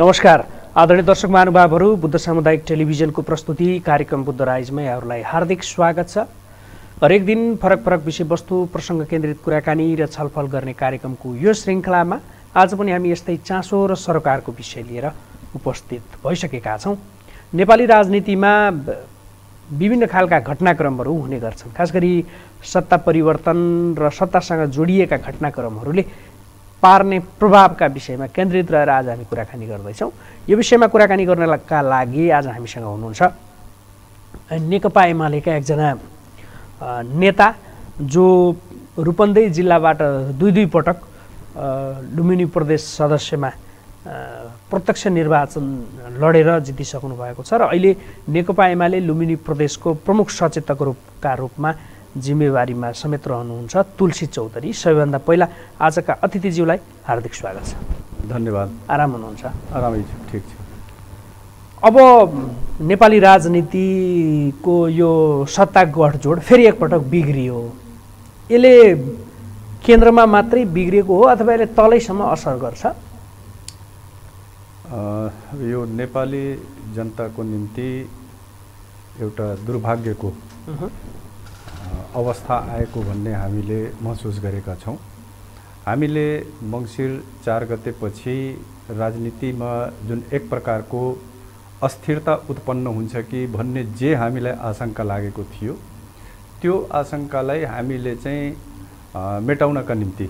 नमस्कार। आदरणीय दर्शक महानुभावहरू बुद्ध सामुदायिक टेलिभिजनको प्रस्तुति कार्यक्रम बुद्ध राइजमा यहाँहरूलाई हार्दिक स्वागत छ। हरेक दिन फरक फरक विषयवस्तु प्रसङ्ग केन्द्रित कुराकानी र छलफल गर्ने कार्यक्रमको यो श्रृङ्खलामा आज पनि हामी यस्तै चासो र सरोकारको विषय लिएर उपस्थित भइसकेका छौँ। नेपाली राजनीतिमा विभिन्न खालका घटनाक्रमहरू हुने गर्छन्। खास गरी सत्ता परिवर्तन र सत्तासँग जोडिएका घटनाक्रमहरूले पार्ने प्रभावका विषयमा केन्द्रित रहेर आज हामी कुराकानी गर्दैछौँ। यो विषयमा कुराकानी गर्नका लागि आज हामीसँग हुनुहुन्छ नेकपा एमालेका एकजना नेता जो रूपन्देही जिल्लाबाट दुई दुई पटक लुम्बिनी प्रदेश सदस्यमा प्रत्यक्ष निर्वाचन लडेर जितिसक्नु भएको छ र अहिले नेकपा एमाले लुम्बिनी प्रदेशको प्रमुख सचेतक रूपका रूपमा जिम्मेवारीमा समेत रहनुहुन्छ तुलसी चौधरी। सबैभन्दा पहिला आजका अतिथिज्यूलाई हार्दिक स्वागत छ। धन्यवाद। आराम हुनुहुन्छ? आरामै छु ठिक छ। अब नेपाली राजनीतिको यो सत्ता गठजोड फेरि एकपटक बिग्रियो। यसले केन्द्रमा मात्रै बिग्रिएको हो अथवा यसले तलैसम्म असर गर्छ? यो नेपाली जनताको निम्ति एउटा दुर्भाग्यको अवस्था आएको भन्ने हामीले महसुस गरेका छौँ। हामीले मङ्सिर चार गतेपछि राजनीतिमा जुन एक प्रकारको अस्थिरता उत्पन्न हुन्छ कि भन्ने जे हामीलाई आशंका लागेको थियो त्यो आशंकालाई हामीले चाहिँ मेटाउनका निम्ति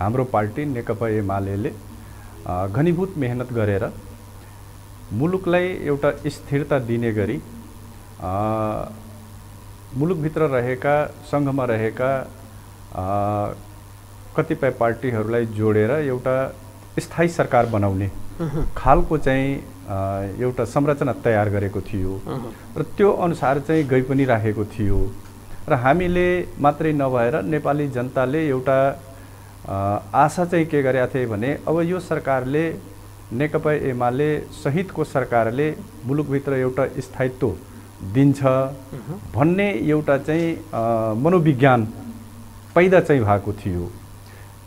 हाम्रो पार्टी नेकपा एमाले घनीभूत मेहनत गरेर मुलुकलाई एउटा स्थिरता दिने गरी मुलुकभित्र रहेका सङ्घमा रहेका कतिपय पार्टीहरूलाई जोडेर एउटा स्थायी सरकार बनाउने खालको चाहिँ एउटा संरचना तयार गरेको थियो। र त्यो अनुसार चाहिँ गइ पनि राखेको थियो। र हामीले मात्रै नभएर नेपाली जनताले एउटा आशा चाहिँ के गरेका थिए भने अब यो सरकारले नेकपा एमाले सहितको सरकारले मुलुकभित्र एउटा स्थायित्व दिन्छ भन्ने एउटा चाहिँ मनोविज्ञान पैदा चाहिँ भएको थियो।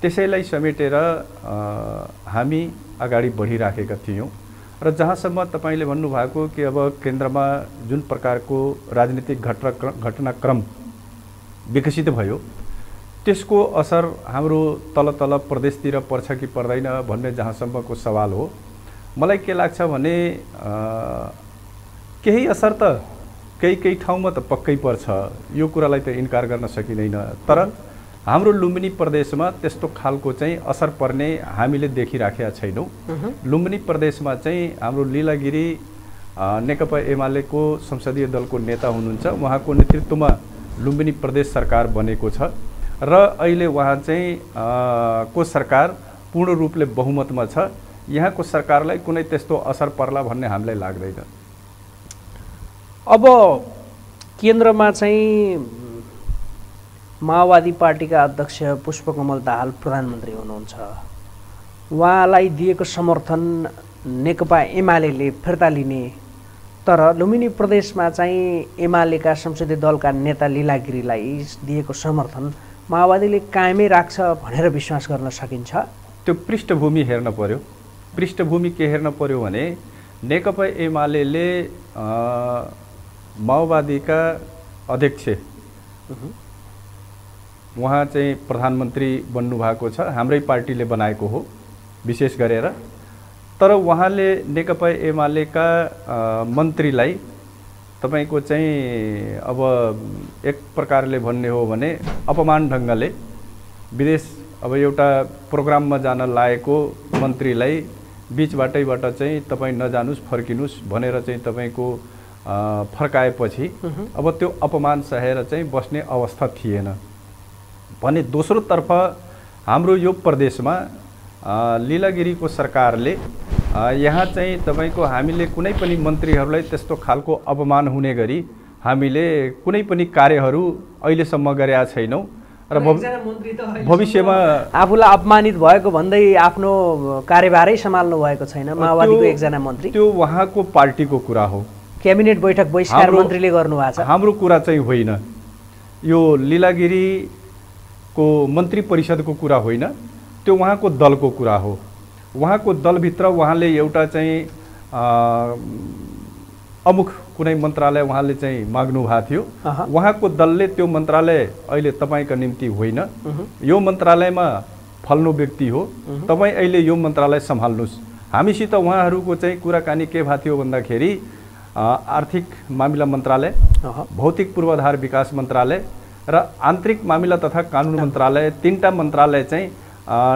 त्यसैलाई समेटेर हामी अगाडि बढिराखेका थियौँ। र जहाँसम्म तपाईँले भन्नुभएको कि अब केन्द्रमा जुन प्रकारको राजनीतिक घटना घटनाक्रम विकसित भयो त्यसको असर हाम्रो तल तल प्रदेशतिर पर्छ कि पर्दैन भन्ने जहाँसम्मको सवाल हो। मलाई के लाग्छ भने केही असर त केही केही ठाउँमा त पक्कै पर्छ। यो कुरालाई त इन्कार गर्न सकिँदैन। तर हाम्रो लुम्बिनी प्रदेशमा त्यस्तो खालको चाहिँ असर पर्ने हामीले देखिराखेका छैनौँ। लुम्बिनी प्रदेशमा चाहिँ हाम्रो लिलागिरी नेकपा एमालेको संसदीय दलको नेता हुनुहुन्छ। उहाँको नेतृत्वमा लुम्बिनी प्रदेश सरकार बनेको छ। र अहिले उहाँ चाहिँ को सरकार पूर्ण रूपले बहुमतमा छ। यहाँको सरकारलाई कुनै त्यस्तो असर पर्ला भन्ने हामीलाई लाग्दैन। अब केन्द्रमा चाहिँ माओवादी पार्टीका अध्यक्ष पुष्पकमल दाहाल प्रधानमन्त्री हुनुहुन्छ। उहाँलाई दिएको समर्थन नेकपा एमाले फिर्ता लिने तर लुम्बिनी प्रदेशमा चाहिँ एमालेका संसदीय दलका नेता लीलागिरीलाई दिएको समर्थन माओवादीले कायमै राख्छ भनेर विश्वास गर्न सकिन्छ। त्यो पृष्ठभूमि हेर्न पर्यो। पृष्ठभूमि के हेर्न पर्यो भने नेकपा एमाले माओवादीका अध्यक्ष। उहाँ। चाहिँ प्रधानमन्त्री बन्नुभएको छ हाम्रै पार्टीले बनाएको हो विशेष गरेर। तर उहाँले नेकपा एमालेका मन्त्रीलाई तपाईँको चाहिँ अब एक प्रकारले भन्ने हो भने अपमान ढङ्गले विदेश अब एउटा प्रोग्राममा जान लागेको मन्त्रीलाई बिचबाटैबाट चाहिँ तपाईँ नजानुहोस् फर्किनुहोस् भनेर चाहिँ तपाईँको फर्काएपछि अब त्यो अपमान सहेर चाहिँ बस्ने अवस्था थिएन। भने दोस्रोतर्फ हाम्रो यो प्रदेशमा लिलागिरीको सरकारले यहाँ चाहिँ तपाईँको हामीले कुनै पनि मन्त्रीहरूलाई त्यस्तो खालको अपमान हुने गरी हामीले कुनै पनि कार्यहरू अहिलेसम्म गरेका छैनौँ र भविष्यमा आफूलाई अपमानित भएको भन्दै आफ्नो कार्यभारै सम्हाल्नु भएको छैन माओवादीको एकजना मन्त्री। त्यो उहाँको पार्टीको कुरा हो। क्याबिनेट बैठक बहिष्कार मन्त्रीले गर्नुभएको छ। हाम्रो कुरा चाहिँ होइन। यो लिलागिरीको मन्त्री परिषदको कुरा होइन। त्यो उहाँको दलको कुरा हो। उहाँको दलभित्र उहाँले एउटा चाहिँ अमुख कुनै मन्त्रालय उहाँले चाहिँ माग्नु भएको थियो। उहाँको दलले त्यो मन्त्रालय अहिले तपाईँका निम्ति होइन। यो मन्त्रालयमा फल्नु व्यक्ति हो। तपाईँ अहिले यो मन्त्रालय सम्हाल्नुहोस्। हामीसित उहाँहरूको चाहिँ कुराकानी के भएको थियो भन्दाखेरि आर्थिक मामिला मन्त्रालय। भौतिक पूर्वाधार विकास मन्त्रालय र आन्तरिक मामिला तथा कानुन मन्त्रालय तिनवटा मन्त्रालय चाहिँ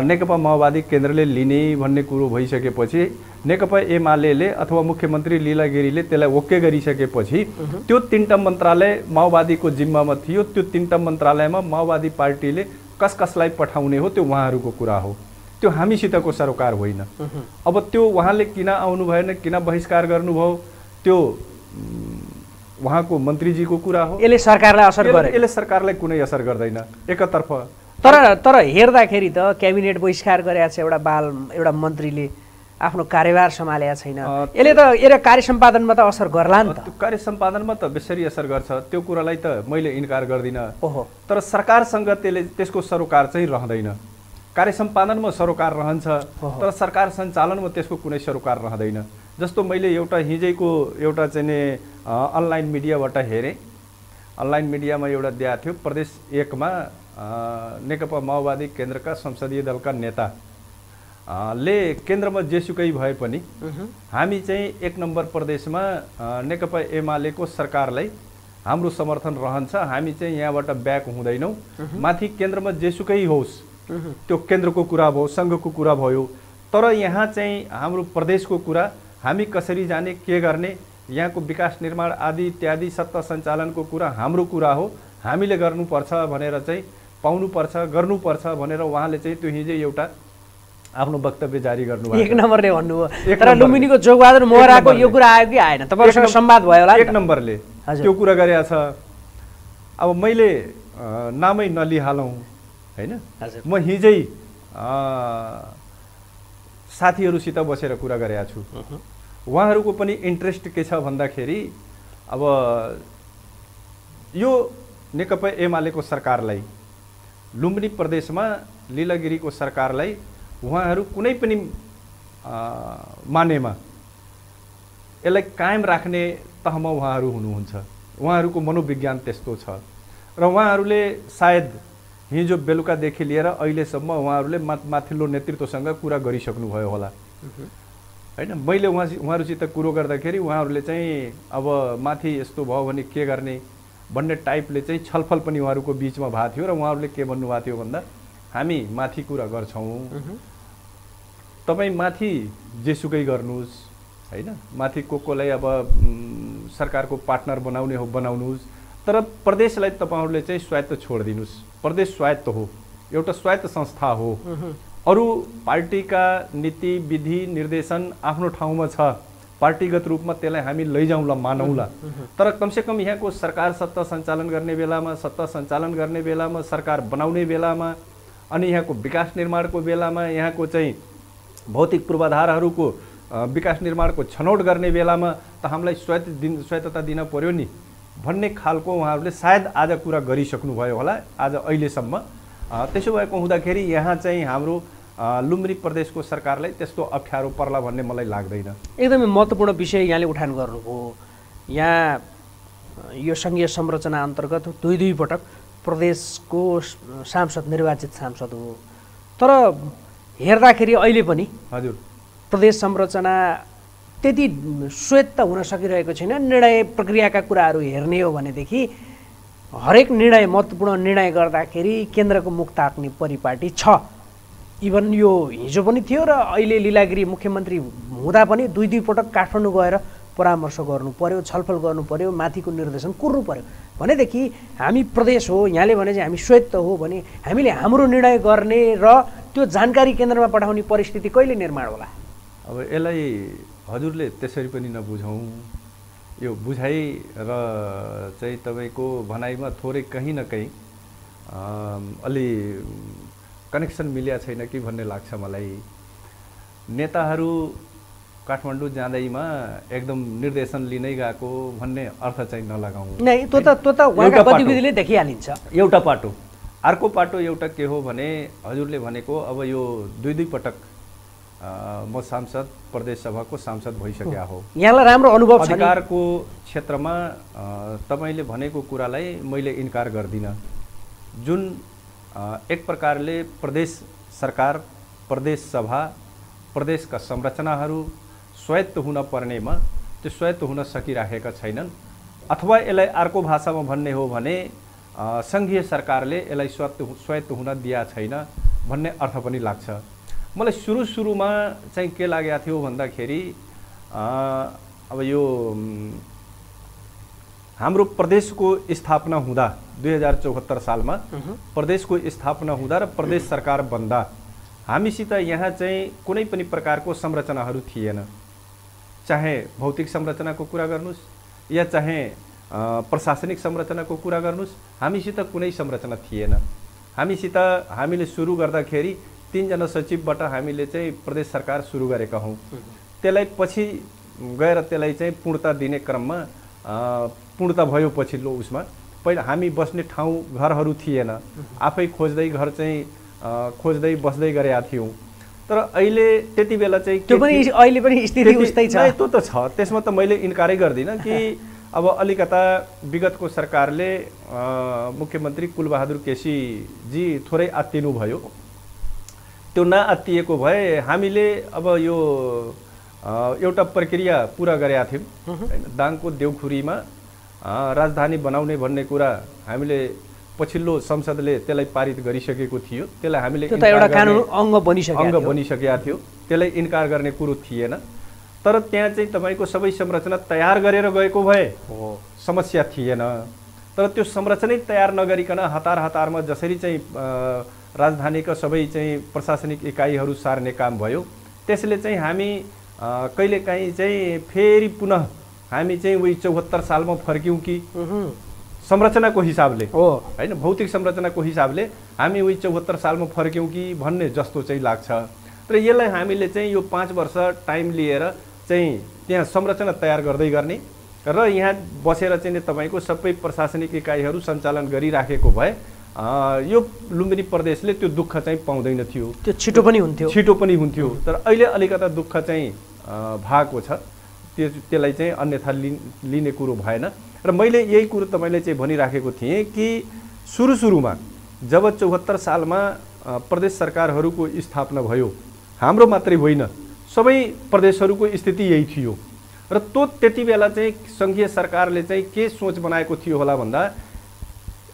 नेकपा माओवादी केन्द्रले लिने भन्ने कुरो भइसकेपछि नेकपा एमाले अथवा मुख्यमन्त्री लीला गिरीले त्यसलाई ओके गरिसकेपछि त्यो तिनवटा मन्त्रालय माओवादीको जिम्मामा थियो त्यो तिनवटा मन्त्रालयमा माओवादी पार्टीले कस कसलाई पठाउने हो त्यो उहाँहरूको कुरा हो। त्यो हामीसितको सरोकार होइन। अब त्यो उहाँले किन आउनु भएन किन बहिष्कार गर्नुभयो त्यो उहाँको मन्त्रीजीको कुरा हो। यसले सरकारलाई असर गर्यो यसले सरकारलाई कुनै असर गर्दैन। एकतर्फ तर तर हेर्दाखेरि त क्याबिनेट बहिष्कार गरेका छ एउटा बाल एउटा मन्त्रीले आफ्नो कार्यभार सम्हालेका छैन। यसले त यसले कार्य सम्पादनमा त असर गर्ला नि त कार्य सम्पादनमा त बेसरी असर गर्छ। त्यो कुरालाई त मैले इन्कार गर्दिनँ। ओहो। तर सरकारसँग त्यसले त्यसको सरोकार चाहिँ रहँदैन। कार्य सम्पादनमा सरोकार रहन्छ। तर सरकार सञ्चालनमा त्यसको कुनै सरोकार रहँदैन। जस्तो मैले एउटा हिजैको एउटा चाहिँ नि अनलाइन मिडियाबाट हेरेँ। अनलाइन मिडियामा एउटा दिएको थियो प्रदेश एकमा नेकपा माओवादी केन्द्रका संसदीय दलका नेता। ले केन्द्रमा जेसुकै भए पनि हामी चाहिँ एक नम्बर प्रदेशमा नेकपा एमालेको सरकारलाई हाम्रो समर्थन रहन्छ हामी चाहिँ यहाँबाट ब्याक हुँदैनौँ। माथि केन्द्रमा जेसुकै होस् त्यो केन्द्रको कुरा भयो सङ्घको कुरा भयो तर यहाँ चाहिँ हाम्रो प्रदेशको कुरा हामी कसरी जाने के गर्ने यहाँको विकास निर्माण आदि इत्यादि सत्ता सञ्चालनको कुरा हाम्रो कुरा हो हामीले गर्नुपर्छ भनेर चाहिँ पाउनुपर्छ गर्नुपर्छ भनेर उहाँले चाहिँ त्यो हिजो एउटा आफ्नो वक्तव्य जारी गर्नुभएको एक नम्बरले भन्नुभयो तर। लुम्बिनीको जोगबहादुर मोहराको। यो कुरा आयो कि आएन तपाईँहरूसँग नम्- संवाद भयो होला एक? नम्बरले। त्यो कुरा गरेका छ अब मैले नामै नलिहालौँ होइन म हिजै साथीहरूसित बसेर कुरा गरेका छु। उहाँहरूको पनि इन्ट्रेस्ट के छ भन्दाखेरि अब यो नेकपा एमालेको सरकारलाई लुम्बिनी प्रदेशमा लिलागिरीको सरकारलाई उहाँहरू कुनै पनि मानेमा यसलाई कायम राख्ने तहमा उहाँहरू हुनुहुन्छ। उहाँहरूको मनोविज्ञान त्यस्तो छ। र उहाँहरूले सायद हिजो बेलुकादेखि लिएर अहिलेसम्म उहाँहरूले मा माथिल्लो नेतृत्वसँग कुरा गरिसक्नुभयो होला। होइन मैले उहाँ उहाँहरूसित कुरो गर्दाखेरि उहाँहरूले चाहिँ अब माथि यस्तो भयो भने के गर्ने भन्ने टाइपले चाहिँ छलफल पनि उहाँहरूको बिचमा भएको थियो र उहाँहरूले के भन्नुभएको थियो भन्दा हामी माथि कुरा गर्छौँ। तपाईँ माथि जेसुकै गर्नुहोस्। होइन माथि को कोलाई अब सरकारको पार्टनर बनाउने हो बनाउनुहोस्। तर प्रदेशलाई तपाईँहरूले चाहिँ स्वायत्त छोडिदिनुहोस्। प्रदेश स्वायत्त हो एउटा स्वायत्त संस्था हो। अरू पार्टीका नीति विधि निर्देशन आफ्नो ठाउँमा छ। पार्टीगत रूपमा त्यसलाई हामी लैजाउँला मानौँला। तर कमसेकम यहाँको सरकार सत्ता सञ्चालन गर्ने बेलामा सत्ता सञ्चालन गर्ने बेलामा सरकार बनाउने बेलामा अनि यहाँको विकास निर्माणको बेलामा यहाँको चाहिँ भौतिक पूर्वाधारहरूको विकास निर्माणको छनौट गर्ने बेलामा त हामीलाई स्वायत्त दिन स्वायत्तता दिन पर्यो नि। भन्ने खालको उहाँहरूले सायद आज कुरा गरिसक्नुभयो होला आज अहिलेसम्म। त्यसो भएको हुँदाखेरि यहाँ चाहिँ हाम्रो लुम्बिनी प्रदेशको सरकारलाई त्यस्तो अप्ठ्यारो पर्ला भन्ने मलाई लाग्दैन। एकदमै महत्त्वपूर्ण विषय यहाँले उठान गर्नुभयो। यहाँ यो सङ्घीय संरचना अन्तर्गत दुई दुई पटक प्रदेशको सांसद निर्वाचित सांसद हो। तर हेर्दाखेरि अहिले पनि हजुर। प्रदेश संरचना त्यति स्वायत्त हुन सकिरहेको छैन। निर्णय प्रक्रियाका कुराहरू हेर्ने हो भनेदेखि हरेक निर्णय महत्त्वपूर्ण निर्णय गर्दाखेरि केन्द्रको मुख ताक्ने परिपाटी छ। इभन यो हिजो पनि थियो र अहिले लिलागिरी मुख्यमन्त्री हुँदा पनि दुई दुई पटक काठमाडौँ गएर परामर्श गर्नु पर्यो छलफल गर्नु पर्यो माथिको निर्देशन कुर्नु पर्यो। भनेदेखि हामी प्रदेश हो यहाँले भने चाहिँ हामी स्वायत्त हो भने हामीले हाम्रो निर्णय गर्ने र त्यो जानकारी केन्द्रमा पठाउने परिस्थिति कहिले निर्माण होला? अब यसलाई हजुरले त्यसरी पनि नबुझौँ यो बुझाइ र चाहिँ तपाईँको भनाइमा थोरै कहीँ न कहीँ अलि कनेक्सन मिल्या छैन कि भन्ने लाग्छ मलाई। नेताहरू काठमाडौँ जाँदैमा एकदम निर्देशन लिनै गएको भन्ने अर्थ चाहिँ नलगाउँ। नै त्यो त त्यो त उहाँका एउटा पाटो। गतिविधिले देखिहालिन्छ। एउटा पाटो। अर्को पाटो एउटा के हो भने हजुरले भनेको अब यो दुई दुई पटक म सांसद प्रदेश सभाको सांसद भइसकेका हो। यहाँलाई राम्रो अनुभव अधिकारको क्षेत्रमा तपाईँले भनेको कुरालाई मैले इन्कार गर्दिनँ। जुन एक प्रकारले प्रदेश सरकार प्रदेश सभा प्रदेशका संरचनाहरू स्वायत्त हुन पर्नेमा त्यो स्वायत्त हुन सकिराखेका छैनन्। अथवा यसलाई अर्को भाषामा भन्ने हो भने सङ्घीय सरकारले यसलाई स्वायत्त स्वायत्त हुन दिया छैन भन्ने अर्थ पनि लाग्छ। मलाई सुरु सुरुमा चाहिँ के लागेको थियो भन्दाखेरि अब यो हाम्रो प्रदेशको स्थापना हुँदा दुई हजार चौहत्तर सालमा प्रदेशको स्थापना हुँदा र प्रदेश सरकार बन्दा हामीसित यहाँ चाहिँ कुनै पनि प्रकारको संरचनाहरू थिएन। चाहे भौतिक संरचनाको कुरा गर्नुहोस् या चाहे प्रशासनिक संरचनाको कुरा गर्नुहोस् हामीसित कुनै संरचना थिएन। हामीसित हामीले सुरु गर्दाखेरि तिनजना सचिवबाट हामीले चाहिँ प्रदेश सरकार सुरु गरेका हौँ। त्यसलाई पछि गएर त्यसलाई चाहिँ पूर्णता दिने क्रममा पूर्णता भयो पछिल्लो उसमा। पहिला हामी बस्ने ठाउँ घरहरू थिएन। आफै खोज्दै घर चाहिँ खोज्दै बस्दै गरेका थियौँ। तर अहिले त्यति बेला चाहिँ त्यो पनि अहिले पनि स्थिति उस्तै छ। त्यो त छ। त्यसमा त मैले इन्कारै गर्दिनँ कि अब अलिकता विगतको सरकारले मुख्यमन्त्री कुलबहादुर केसीजी थोरै आत्तिनु भयो। त्यो नआत्तिएको भए हामीले अब यो एउटा प्रक्रिया पुरा गरेका थियौँ। होइन दाङको देउखुरीमा राजधानी बनाउने भन्ने कुरा हामीले पछिल्लो संसदले त्यसलाई पारित गरिसकेको थियो। त्यसलाई हामीले एउटा कानुन अङ्ग बनिसक्यो अङ्ग बनिसकेका थियो। त्यसलाई इन्कार गर्ने कुरो थिएन। तर त्यहाँ चाहिँ तपाईँको सबै संरचना तयार गरेर गएको भए समस्या थिएन। तर त्यो संरचनै तयार नगरिकन हतार हतारमा जसरी चाहिँ राजधानीका सबै चाहिँ प्रशासनिक इकाइहरू सार्ने काम भयो। त्यसले चाहिँ हामी कहिलेकाहीँ चाहिँ फेरि पुनः हामी चाहिँ उही चौहत्तर सालमा फर्क्यौँ कि? संरचनाको हिसाबले। हो। होइन भौतिक संरचनाको हिसाबले हामी उही चौहत्तर सालमा फर्क्यौँ कि भन्ने जस्तो चाहिँ लाग्छ। तर यसलाई हामीले चाहिँ यो पाँच वर्ष टाइम लिएर चाहिँ त्यहाँ संरचना तयार गर्दै गर्ने। र यहाँ बसेर चाहिँ नि तपाईँको सबै प्रशासनिक इकाइहरू सञ्चालन गरिराखेको भए यो लुम्बिनी प्रदेशले त्यो दुःख चाहिँ पाउँदैन थियो। त्यो छिटो पनि हुन्थ्यो। छिटो पनि हुन्थ्यो। तर अहिले अलिकता दुःख चाहिँ भएको छ। त्यो त्यसलाई चाहिँ अन्यथा लि लिने कुरो भएन। र मैले यही कुरो तपाईँले चाहिँ भनिराखेको थिएँ कि सुरु सुरुमा जब चौहत्तर सालमा प्रदेश सरकारहरूको स्थापना भयो हाम्रो मात्रै होइन। सबै प्रदेशहरूको स्थिति यही थियो। र त्यो त्यति बेला चाहिँ सङ्घीय सरकारले चाहिँ के सोच बनाएको थियो होला भन्दा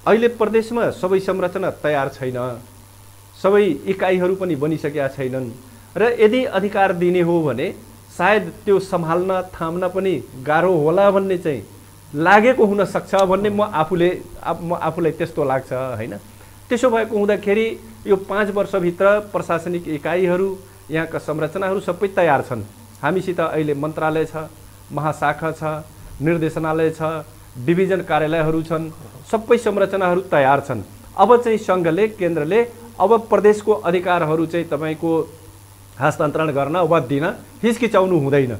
अहिले प्रदेशमा सबै संरचना तयार छैन सबै इकाइहरू पनि बनिसकेका छैनन् र यदि अधिकार दिने हो भने सायद त्यो सम्हाल्न थाम्न पनि गाह्रो होला भन्ने चाहिँ लागेको हुनसक्छ भन्ने म आफूले आफ- म आफूलाई त्यस्तो लाग्छ होइन? त्यसो भएको हुँदाखेरि यो पाँच वर्षभित्र प्रशासनिक इकाइहरू यहाँका संरचनाहरू सबै तयार छन्। हामीसित अहिले मन्त्रालय छ महाशाखा छ निर्देशनालय छ डिभिजन कार्यालयहरू छन् सबै संरचनाहरू तयार छन्। अब चाहिँ सङ्घले केन्द्रले अब प्रदेशको अधिकारहरू चाहिँ तपाईँको हस्तान्तरण गर्न वा दिन हिचकिचाउनु हुँदैन।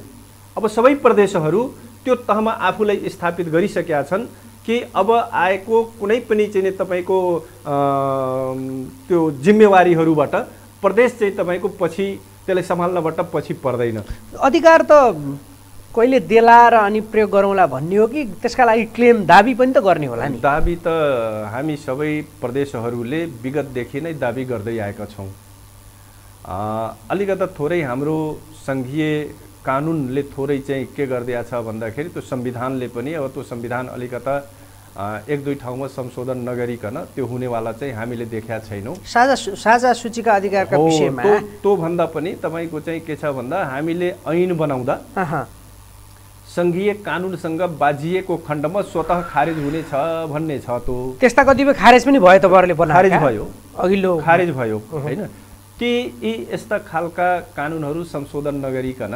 अब सबै प्रदेशहरू त्यो तहमा आफूलाई स्थापित गरिसकेका छन् कि अब आएको कुनै पनि चाहिँ तपाईँको त्यो जिम्मेवारीहरूबाट प्रदेश चाहिँ तपाईँको पछि त्यसलाई सम्हाल्नबाट पछि पर्दैन। अधिकार त कहिले देला र अनि प्रयोग गरौँला भन्ने हो कि? त्यसका लागि क्लेम दाबी पनि त गर्ने होला नि। दाबी त हामी सबै प्रदेशहरूले विगतदेखि नै दाबी गर्दै आएका छौँ। अलिकता थोरै हाम्रो सङ्घीय कानुनले थोरै चाहिँ के गरिदिएको छ भन्दाखेरि त्यो संविधानले पनि अब त्यो संविधान अलिकता एक दुई ठाउँमा संशोधन नगरिकन त्यो हुनेवाला चाहिँ हामीले देखेका छैनौँ। साझा साझा सूचीका अधिकारका विषयमा? त्यो त्योभन्दा पनि तपाईँको चाहिँ के छ भन्दा हामीले ऐन बनाउँदा सङ्घीय कानुनसँग बाजिएको खण्डमा स्वतः खारेज हुनेछ भन्ने छ त्यो। त्यस्ता कतिपय खारेज पनि भयो तपाईँहरूले? खारेज भयो। अघिल्लो। खारेज भयो। होइन? ती यी यस्ता खालका कानुनहरू संशोधन नगरिकन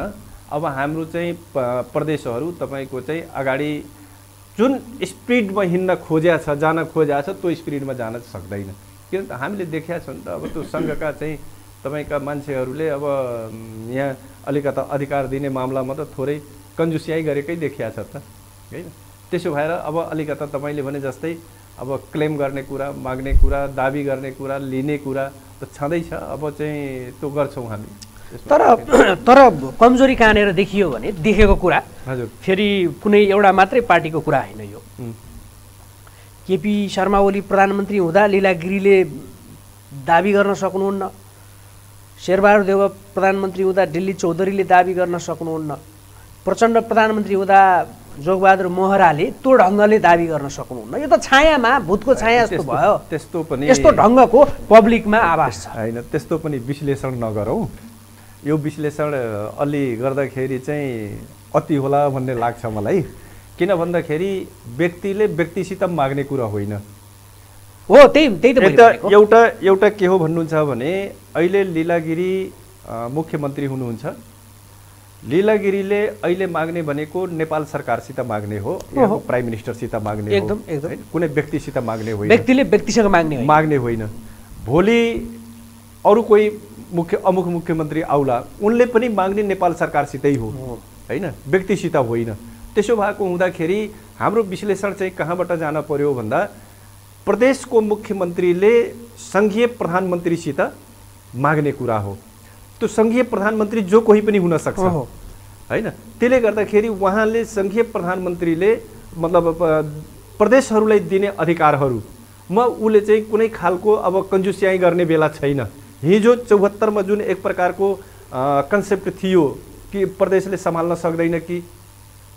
अब हाम्रो चाहिँ प्रदेशहरू तपाईँको चाहिँ अगाडि जुन स्पिडमा हिँड्न खोज्या छ जान खोज्या छ त्यो स्पिडमा जान सक्दैन। किन त हामीले देखेका छौँ नि त अब त्यो सङ्घका चाहिँ तपाईँका मान्छेहरूले अब यहाँ अलिकता अधिकार दिने मामलामा त थोरै कन्जुसियाइ गरेकै देखिया छ त। होइन? त्यसो भएर अब अलिकता तपाईँले भने जस्तै अब क्लेम गर्ने कुरा माग्ने कुरा दाबी गर्ने कुरा लिने कुरा त छँदैछ। अब चाहिँ त्यो गर्छौँ हामी। तर तर कमजोरी कहाँनिर देखियो भने देखेको कुरा हजुर। फेरि कुनै एउटा मात्रै पार्टीको कुरा होइन यो। केपी शर्मा ओली प्रधानमन्त्री हुँदा लीला गिरीले दाबी गर्न सक्नुहुन्न। शेरबहादुर देव प्रधानमन्त्री हुँदा दिल्ली चौधरीले दाबी गर्न सक्नुहुन्न। प्रचण्ड प्रधानमन्त्री हुँदा जोगबहादुर मोहराले त्यो ढङ्गले दाबी गर्न सक्नुहुन्न। यो त छायामा भूतको छाया जस्तो भयो। त्यस्तो पनि यस्तो ढङ्गको पब्लिकमा आवाज छ। होइन त्यस्तो पनि विश्लेषण नगरौँ। यो विश्लेषण अलि गर्दाखेरि चाहिँ अति होला भन्ने लाग्छ मलाई। किन भन्दाखेरि व्यक्तिले व्यक्तिसित माग्ने कुरा होइन। हो त्यही त्यही त। एउटा एउटा के हो भन्नुहुन्छ भने अहिले लिलागिरी मुख्यमन्त्री हुनुहुन्छ। लिलागिरीले अहिले माग्ने भनेको नेपाल सरकारसित माग्ने हो यहाँको प्राइम मिनिस्टरसित माग्ने हो एकदम, एकदम। कुनै व्यक्तिसित माग्ने होइन। व्यक्तिले व्यक्तिसँग माग्ने माग्ने होइन। भोलि अरू कोही मुख्य अमुख मुख्यमन्त्री आउला उनले पनि माग्ने नेपाल सरकारसितै हो हो। होइन? व्यक्तिसित होइन। त्यसो भएको हुँदाखेरि हाम्रो विश्लेषण चाहिँ कहाँबाट जान पर्यो भन्दा प्रदेशको मुख्यमन्त्रीले सङ्घीय प्रधानमन्त्रीसित माग्ने कुरा हो। त्यो सङ्घीय प्रधानमन्त्री जो कोही पनि हुन सक्छ। ओहो। होइन? त्यसले गर्दाखेरि उहाँले सङ्घीय प्रधानमन्त्रीले मतलब प्रदेशहरूलाई दिने अधिकारहरूमा उसले चाहिँ कुनै खालको अब कन्जुस्याइ गर्ने बेला छैन। हिजो चौहत्तरमा जुन एक प्रकारको कन्सेप्ट थियो कि प्रदेशले सम्हाल्न सक्दैन कि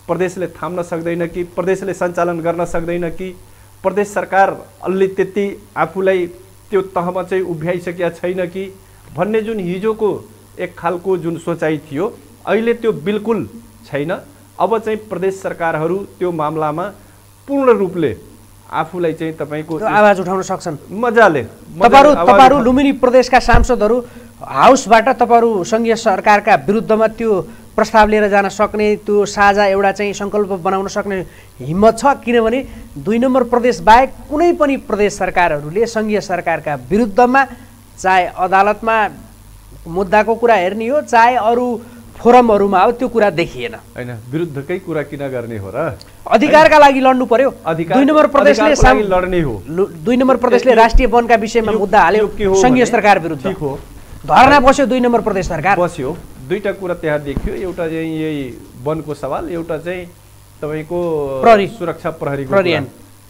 प्रदेशले थाम्न सक्दैन कि प्रदेशले सञ्चालन गर्न सक्दैन कि प्रदेश सरकार अलि त्यति आफूलाई त्यो तहमा चाहिँ उभ्याइसकेका छैन कि भन्ने जुन हिजोको एक खालको जुन सोचाइ थियो अहिले त्यो बिल्कुल छैन। अब चाहिँ प्रदेश सरकारहरू त्यो मामलामा पूर्ण रूपले आफूलाई चाहिँ तपाईँको आवाज उठाउन सक्छन्। मजाले तपाईँहरू तपाईँहरू लुम्बिनी प्रदेशका सांसदहरू हाउसबाट तपाईँहरू सङ्घीय सरकारका विरुद्धमा त्यो प्रस्ताव लिएर जान सक्ने त्यो साझा एउटा चाहिँ सङ्कल्प बनाउन सक्ने हिम्मत छ। किनभने दुई नम्बर प्रदेश बाहेक कुनै पनि प्रदेश सरकारहरूले सङ्घीय सरकारका विरुद्धमा चाहे अदालतमा मुद्दाको कुरा हेर्ने हो चाहे अरू फोरमहरूमा हो त्यो कुरा देखिएन। होइन विरुद्धकै कुरा किन गर्ने हो र? अधिकारका लागि लड्नु पर्यो। दुई नम्बर प्रदेशले लड्ने हो। दुई नम्बर प्रदेशले राष्ट्रिय वनका विषयमा मुद्दा हाल्यो सङ्घीय सरकार विरुद्ध। हो। धरना बस्यो दुई नम्बर प्रदेश सरकार। बस्यो। दुईवटा कुरा त्यहाँ देखियो। एउटा चाहिँ यही वनको सवाल एउटा चाहिँ तपाईँको प्रहरी। सुरक्षा प्रहरी।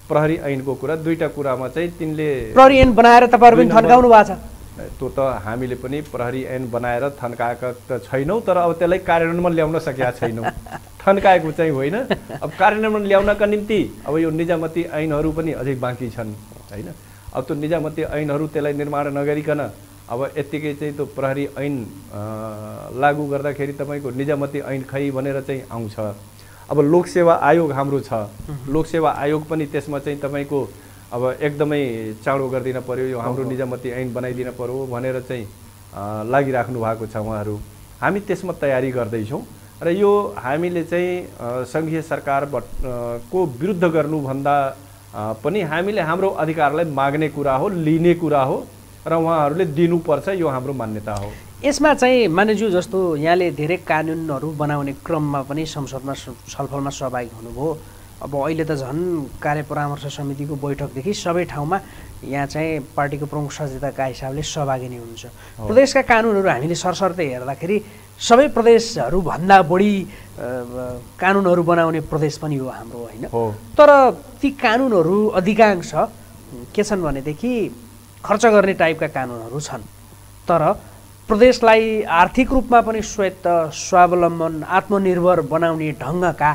प्रहरी ऐनको कुरा। दुईवटा कुरामा चाहिँ तिनले प्रहरी ऐन बनाएर तपाईँहरू पनि थन्काउनु भएको छ। त्यो त हामीले पनि प्रहरी ऐन बनाएर थन्काएका त छैनौँ तर अब त्यसलाई कार्यान्वयनमा ल्याउन सकेका छैनौँ। थन्काएको चाहिँ होइन। अब कार्यान्वयनमा ल्याउनका निम्ति अब यो निजामती ऐनहरू पनि अझै बाँकी छन् होइन? अब त्यो निजामती ऐनहरू त्यसलाई निर्माण नगरिकन अब यत्तिकै चाहिँ त्यो प्रहरी ऐन लागू गर्दाखेरि तपाईँको निजामती ऐन खै भनेर चाहिँ आउँछ। अब लोकसेवा आयोग हाम्रो छ। लोकसेवा आयोग पनि त्यसमा चाहिँ तपाईँको अब एकदमै चाँडो गरिदिन पर्यो यो हाम्रो निजामती ऐन बनाइदिन पर्यो भनेर चाहिँ लागिराख्नु भएको छ उहाँहरू। हामी त्यसमा तयारी गर्दैछौँ र यो हामीले चाहिँ सङ्घीय सरकारबाट अँ, को विरुद्ध गर्नुभन्दा पनि हामीले हाम्रो अधिकारलाई माग्ने कुरा हो लिने कुरा हो र उहाँहरूले दिनुपर्छ यो हाम्रो मान्यता हो। यसमा चाहिँ मान्यज्यू जस्तो यहाँले धेरै कानुनहरू बनाउने क्रममा पनि संसदमा छलफलमा सहभागी हुनुभयो। अब अहिले त झन् कार्य परामर्श समितिको बैठकदेखि सबै ठाउँमा यहाँ चाहिँ पार्टीको प्रमुख सचेतकका हिसाबले सहभागी नै हुनुहुन्छ प्रदेशका कानुनहरू हामीले सरसर्ती हेर्दाखेरि सबै प्रदेशहरूभन्दा बढी कानुनहरू बनाउने प्रदेश पनि हो हाम्रो होइन? तर ती कानुनहरू अधिकांश के छन् भनेदेखि खर्च गर्ने टाइपका कानुनहरू छन्। तर प्रदेशलाई आर्थिक रूपमा पनि स्वायत्त स्वावलम्बन आत्मनिर्भर बनाउने ढङ्गका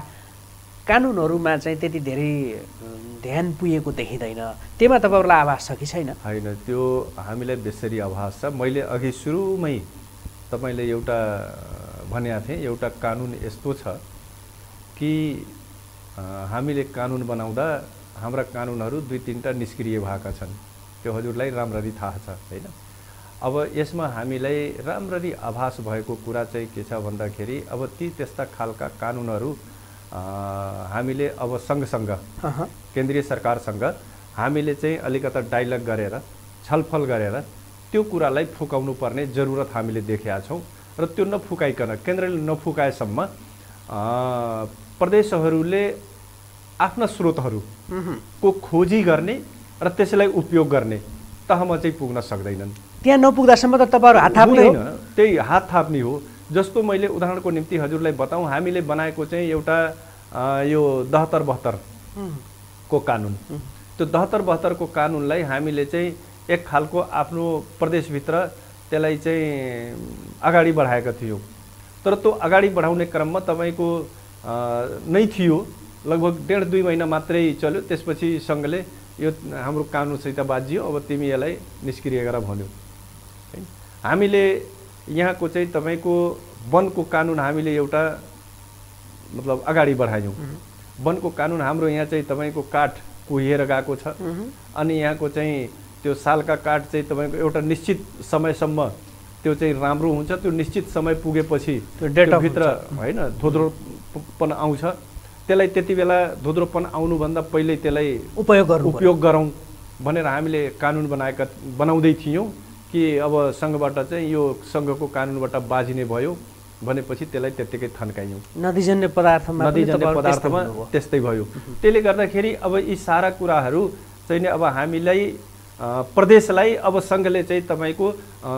कानुनहरूमा चाहिँ त्यति धेरै ध्यान पुगेको देखिँदैन। त्यसमा तपाईँहरूलाई आभास छ कि छैन? होइन त्यो हामीलाई बेसरी आभास छ। मैले अघि सुरुमै तपाईँले एउटा भनेको थिएँ एउटा कानुन यस्तो छ कि हामीले कानुन बनाउँदा हाम्रा कानुनहरू दुई तिनवटा निष्क्रिय भएका छन्। त्यो हजुरलाई राम्ररी थाहा छ होइन? अब यसमा हामीलाई राम्ररी आभास भएको कुरा चाहिँ के छ भन्दाखेरि अब ती त्यस्ता खालका कानुनहरू हामीले अब सँगसँग। केन्द्रीय सरकारसँग हामीले चाहिँ अलिकता डाइलग गरेर छलफल गरेर त्यो कुरालाई फुकाउनु पर्ने जरुरत हामीले देखेका छौँ र त्यो नफुकाइकन केन्द्रले नफुकाएसम्म प्रदेशहरूले आफ्ना स्रोतहरूको खोजी गर्ने र त्यसलाई उपयोग गर्ने तहमा चाहिँ पुग्न सक्दैनन्। त्यहाँ नपुग्दासम्म त तपाईँहरू हात थाप्ने त्यही हात थाप्ने हो। जस्तो मैले उदाहरणको निम्ति हजुरलाई बताउँ हामीले बनाएको चाहिँ एउटा यो दहत्तर बहत्तरको कानुन। त्यो दहत्तर बहत्तरको कानुनलाई हामीले चाहिँ एक खालको आफ्नो प्रदेशभित्र त्यसलाई चाहिँ अगाडि बढाएका थियौँ। तर त्यो अगाडि बढाउने क्रममा तपाईँको नै थियो। लगभग डेढ दुई महिना मात्रै चल्यो। त्यसपछि सङ्घले यो हाम्रो कानुनसित बाजियो अब तिमी यसलाई निष्क्रिय गर भन्यो। है। हामीले यहाँको चाहिँ तपाईँको वनको कानुन हामीले एउटा मतलब अगाडि बढायौँ। वनको कानुन हाम्रो यहाँ चाहिँ तपाईँको काठ कुहिएर गएको छ। अनि यहाँको चाहिँ त्यो सालका काठ चाहिँ तपाईँको एउटा निश्चित समयसम्म त्यो चाहिँ राम्रो हुन्छ। त्यो निश्चित समय पुगेपछि त्यो डेट अफ भित्र होइन धोद्रोपन आउँछ। त्यसलाई त्यति बेला धोद्रोपन आउनुभन्दा पहिल्यै त्यसलाई उपयोग उपयोग गरौँ भनेर हामीले कानुन बनाएका बनाउँदै थियौँ। कि अब सङ्घबाट चाहिँ यो सङ्घको कानुनबाट बाजिने भयो भनेपछि त्यसलाई त्यत्तिकै थन्कायौँ नदीजन्य पदार्थमा नदीजन्य पदार्थमा। त्यस्तै भयो। त्यसले गर्दाखेरि अब यी सारा कुराहरू चाहिँ नि अब हामीलाई प्रदेशलाई अब सङ्घले चाहिँ तपाईँको अ,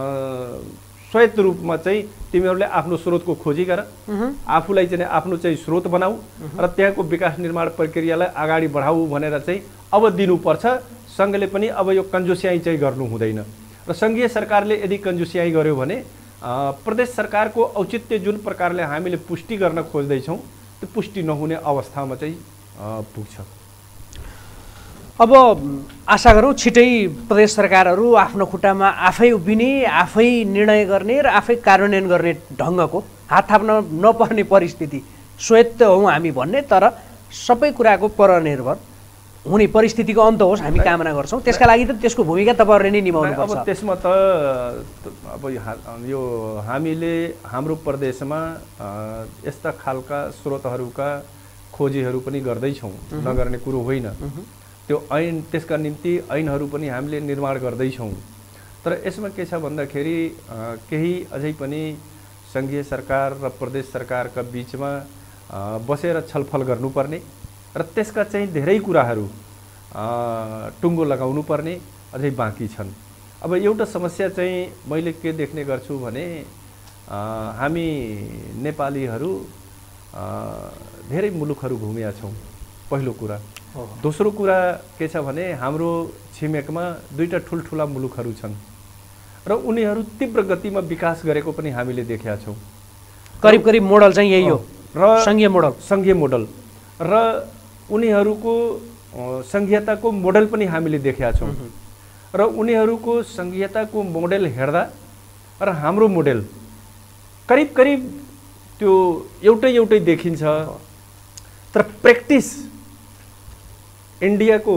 स्वायत्त रूपमा चाहिँ तिमीहरूले आफ्नो स्रोतको खोजी गर। आफूलाई चाहिँ आफ्नो चाहिँ स्रोत बनाऊ र त्यहाँको विकास निर्माण प्रक्रियालाई अगाडि बढाऊ भनेर चाहिँ अब दिनुपर्छ। सङ्घले पनि अब यो कन्जुस्याइ चाहिँ गर्नु हुँदैन। र सङ्घीय सरकारले यदि कन्जुस्याइ गर्यो भने प्रदेश सरकारको औचित्य जुन प्रकारले हामीले पुष्टि गर्न खोज्दैछौँ त्यो पुष्टि नहुने अवस्थामा चाहिँ पुग्छ। अब आशा गरौँ छिटै प्रदेश सरकारहरू आफ्नो खुट्टामा आफै उभिने आफै निर्णय गर्ने र आफै कार्यान्वयन गर्ने ढङ्गको हात थाप्न नपर्ने परिस्थिति स्वायत्त हौँ हामी भन्ने तर सबै कुराको परनिर्भर हुने परिस्थितिको अन्त होस् हामी कामना गर्छौँ। त्यसका लागि त त्यसको भूमिका तपाईँहरूले नै निभाउनु अब त्यसमा त अब यो हामीले हाम्रो प्रदेशमा यस्ता खालका स्रोतहरूका खोजीहरू पनि गर्दैछौँ। नगर्ने कुरो होइन। त्यो ऐन त्यसका निम्ति ऐनहरू पनि हामीले निर्माण गर्दैछौँ। तर यसमा के छ भन्दाखेरि केही अझै पनि सङ्घीय सरकार र प्रदेश सरकारका बिचमा बसेर छलफल गर्नुपर्ने। र त्यसका चाहिँ धेरै कुराहरू टुङ्गो लगाउनु पर्ने अझै बाँकी छन्। अब एउटा समस्या चाहिँ मैले के देख्ने गर्छु भने हामी नेपालीहरू धेरै मुलुकहरू घुमेका छौँ पहिलो कुरा। दोस्रो कुरा के छ भने हाम्रो छिमेकमा दुईवटा ठुल्ठुला मुलुकहरू छन् र उनीहरू तीव्र गतिमा विकास गरेको पनि हामीले देखेका छौँ। करिब करिब मोडल चाहिँ यही हो। र सङ्घीय मोडल। सङ्घीय मोडल। र उनीहरूको सङ्घीयताको मोडल पनि हामीले देखेका छौँ। र उनीहरूको सङ्घीयताको मोडेल हेर्दा र हाम्रो मोडेल करिब करिब त्यो एउटै एउटै देखिन्छ। तर प्र्याक्टिस इन्डियाको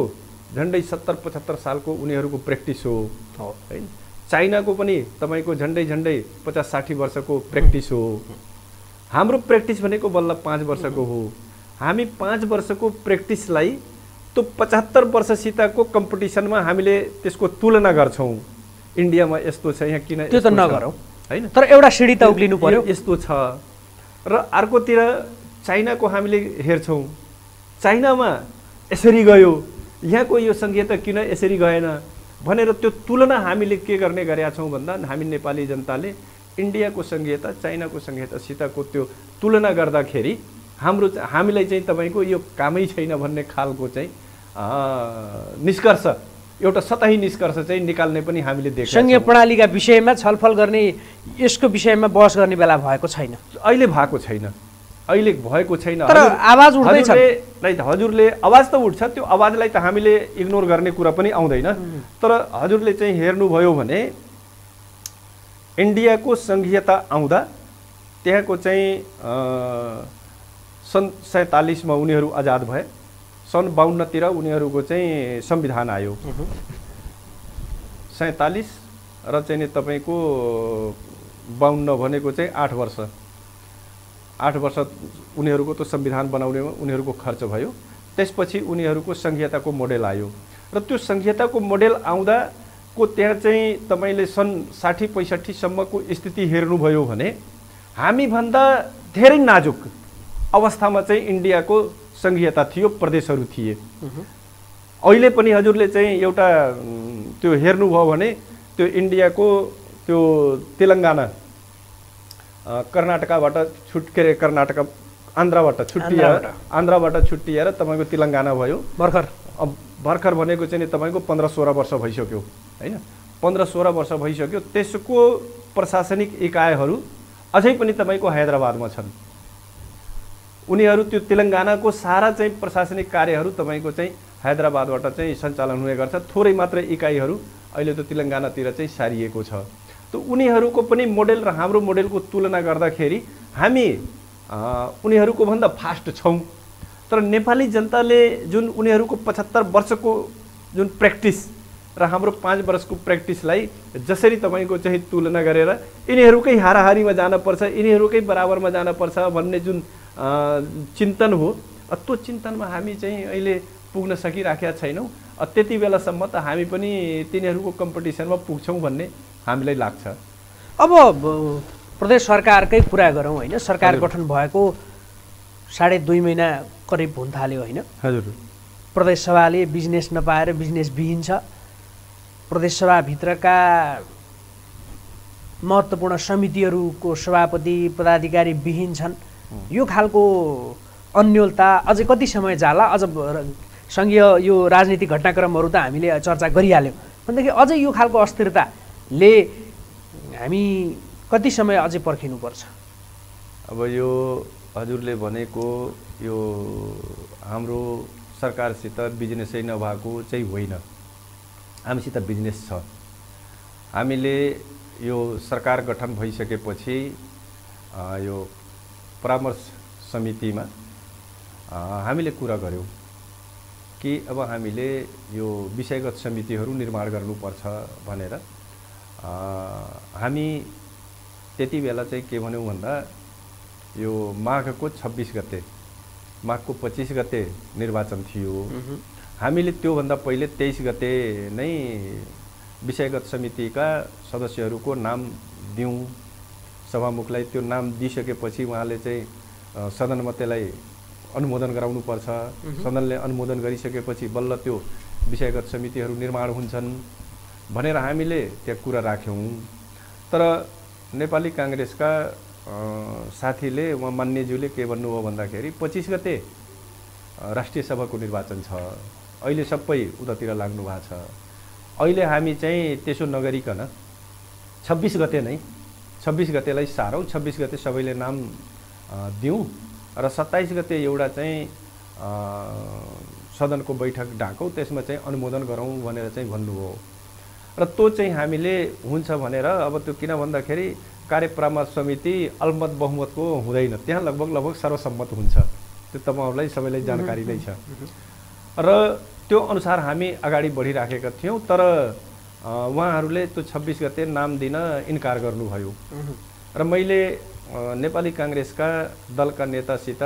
झन्डै सत्तर पचहत्तर सालको उनीहरूको प्र्याक्टिस हो। है। चाइनाको पनि तपाईँको झन्डै झन्डै पचास साठी वर्षको प्र्याक्टिस हो। हाम्रो प्र्याक्टिस भनेको बल्ल पाँच वर्षको हो। हामी पाँच वर्षको प्र्याक्टिसलाई त्यो पचहत्तर वर्षसितको कम्पिटिसनमा हामीले त्यसको तुलना गर्छौँ। इन्डियामा यस्तो छ यहाँ किन त्यो त? नगरौँ। होइन? तर एउटा सिँढी त उक्लिनु पर्यो। यस्तो छ। र अर्कोतिर चाइनाको हामीले हेर्छौँ। चाइनामा यसरी गयो। यहाँको यो सङ्घीयता किन यसरी गएन? भनेर त्यो तुलना हामीले के गर्ने गरेका छौँ भन्दा हामी नेपाली जनताले इन्डियाको सङ्घीयता चाइनाको सङ्घीयतासितको त्यो तुलना गर्दाखेरि हाम्रो हामीलाई चाहिँ तपाईँको यो कामै छैन भन्ने खालको चाहिँ निष्कर्ष एउटा सतही निष्कर्ष चाहिँ निकाल्ने पनि हामीले देखेका सङ्घीय। प्रणालीका विषयमा छलफल गर्ने यसको विषयमा बहस गर्ने बेला भएको छैन। अहिले भएको छैन। अहिले भएको छैन। तर आवाज उठ्दैछ। हजुरले आवाज त उठ्छ त्यो आवाजलाई त हामीले इग्नोर गर्ने कुरा पनि आउँदैन। तर हजुरले चाहिँ हेर्नुभयो भने इन्डियाको सङ्घीयता आउँदा त्यहाँको चाहिँ सन् सैँतालिसमा उनीहरू आजाद भए। सन् बाहन्नतिर उनीहरूको चाहिँ संविधान आयो। सैँतालिस र चाहिँ नि तपाईँको बाहन्न भनेको चाहिँ आठ वर्ष। आठ वर्ष उनीहरूको त संविधान बनाउनेमा उनीहरूको खर्च भयो। त्यसपछि उनीहरूको सङ्घीयताको मोडेल आयो। र त्यो सङ्घीयताको मोडेल आउँदाको त्यहाँ चाहिँ तपाईँले सन् साठी पैँसठीसम्मको स्थिति हेर्नुभयो भने हामीभन्दा धेरै नाजुक अवस्थामा चाहिँ इन्डियाको सङ्घीयता थियो प्रदेशहरू थिए। अहिले पनि हजुरले चाहिँ एउटा त्यो हेर्नुभयो भने त्यो इन्डियाको त्यो तेलङ्गाना कर्नाटकाबाट छुट के अरे कर्नाटका आन्ध्राबाट छुट्टिएर आन्ध्राबाट। आन्ध्राबाट छुट्टिएर तपाईँको तेलङ्गाना भयो। भर्खर। अब भर्खर भनेको चाहिँ नि तपाईँको पन्ध्र सोह्र वर्ष भइसक्यो होइन? पन्ध्र सोह्र वर्ष भइसक्यो त्यसको प्रशासनिक इकाइहरू अझै पनि तपाईँको हैदराबादमा छन्। उनीहरू त्यो तेलङ्गानाको सारा चाहिँ प्रशासनिक कार्यहरू तपाईँको चाहिँ हैदराबादबाट चाहिँ सञ्चालन हुने गर्छ। थोरै मात्र इकाइहरू अहिले त तेलङ्गानातिर चाहिँ सारिएको छ। त उनीहरूको पनि मोडेल र हाम्रो मोडेलको तुलना गर्दाखेरि हामी उनीहरूको भन्दा फास्ट छौँ। तर नेपाली जनताले जुन उनीहरूको पचहत्तर वर्षको जुन प्र्याक्टिस र हाम्रो पाँच वर्षको प्र्याक्टिसलाई जसरी तपाईँको चाहिँ तुलना गरेर यिनीहरूकै हाराहारीमा जानुपर्छ यिनीहरूकै बराबरमा जानुपर्छ भन्ने जुन चिन्तन हो। त्यो चिन्तनमा हामी चाहिँ अहिले पुग्न सकिराखेका छैनौँ। त्यति बेलासम्म त हामी पनि तिनीहरूको कम्पिटिसनमा पुग्छौँ भन्ने हामीलाई लाग्छ। अब प्रदेश सरकारकै कुरा गरौँ होइन। सरकार। गठन भएको साढे दुई महिना करिब हुन थाल्यो होइन। हजुर। प्रदेश सभाले बिजनेस नपाएर बिजनेस विहीन छ प्रदेश सभाभित्रका महत्त्वपूर्ण समितिहरूको सभापति पदाधिकारी विहीन छन् यो खालको अन्यलता अझै कति समय जाला? अझ सङ्घीय यो राजनीतिक घटनाक्रमहरू त हामीले चर्चा गरिहाल्यौँ। भनेदेखि अझै यो खालको अस्थिरताले हामी कति समय अझै पर्खिनुपर्छ? अब यो हजुरले भनेको यो हाम्रो सरकारसित बिजनेसै नभएको चाहिँ होइन। हामीसित बिजनेस छ। हामीले यो सरकार गठन भइसकेपछि यो परामर्श समितिमा हामीले कुरा गऱ्यौँ कि अब हामीले यो विषयगत समितिहरू निर्माण गर्नुपर्छ भनेर। हामी त्यति बेला चाहिँ के भन्यौँ भन्दा यो माघको छब्बिस गते माघको पच्चिस गते निर्वाचन थियो। हामीले त्योभन्दा पहिले तेइस गते नै विषयगत समितिका सदस्यहरूको नाम दिउँ। सभामुखलाई त्यो नाम दिइसकेपछि उहाँले चाहिँ सदनमा त्यसलाई अनुमोदन गराउनुपर्छ सदनले अनुमोदन गरिसकेपछि बल्ल त्यो विषयगत समितिहरू निर्माण हुन्छन् भनेर हामीले त्यहाँ कुरा राख्यौँ। तर नेपाली काङ्ग्रेसका साथीले उहाँ मान्यज्यूले के भन्नुभयो भन्दाखेरि पच्चिस गते राष्ट्रिय सभाको निर्वाचन छ। अहिले सबै उतातिर लाग्नु भएको छ। अहिले हामी चाहिँ त्यसो नगरिकन छब्बिस गते नै छब्बिस गतेलाई सारौँ छब्बिस गते सबैले नाम दिउँ र सत्ताइस गते एउटा चाहिँ सदनको बैठक डाकौँ त्यसमा चाहिँ अनुमोदन गरौँ भनेर चाहिँ भन्नुभयो। र त्यो चाहिँ हामीले हुन्छ भनेर अब त्यो किन भन्दाखेरि कार्य परामर्श समिति अल्मत बहुमतको हुँदैन। त्यहाँ लगभग लगभग सर्वसम्मत हुन्छ। त्यो तपाईँहरूलाई सबैलाई जानकारी नै छ। र त्यो अनुसार हामी अगाडि बढिराखेका थियौँ तर उहाँहरूले त्यो छब्बिस गते नाम दिन इन्कार गर्नुभयो। र मैले नेपाली काङ्ग्रेसका दलका नेतासित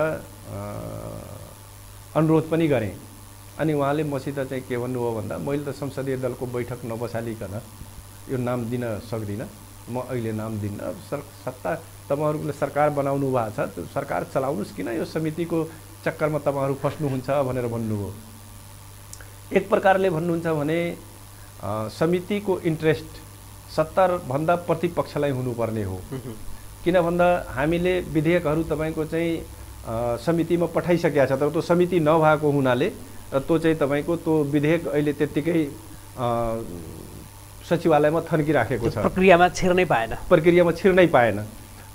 अनुरोध पनि गरेँ। अनि उहाँले मसित चाहिँ के भन्नुभयो भन्दा मैले त संसदीय दलको बैठक नबसालिकन यो नाम दिन सक्दिनँ। म अहिले नाम दिन्न सर सत्ता तपाईँहरूले सरकार बनाउनु भएको छ। त्यो सरकार चलाउनुहोस् किन यो समितिको चक्करमा तपाईँहरू फस्नुहुन्छ भनेर भन्नुभयो। एक प्रकारले भन्नुहुन्छ भने समितिको इन्ट्रेस्ट सत्ताभन्दा प्रतिपक्षलाई हुनुपर्ने हो। किन भन्दा हामीले विधेयकहरू तपाईँको चाहिँ समितिमा पठाइसकेका छ तर त्यो समिति नभएको हुनाले र त्यो चाहिँ तपाईँको त्यो विधेयक अहिले त्यत्तिकै सचिवालयमा थन्किराखेको छ। प्रक्रियामा छिर्नै पाएन। प्रक्रियामा छिर्नै पाएन।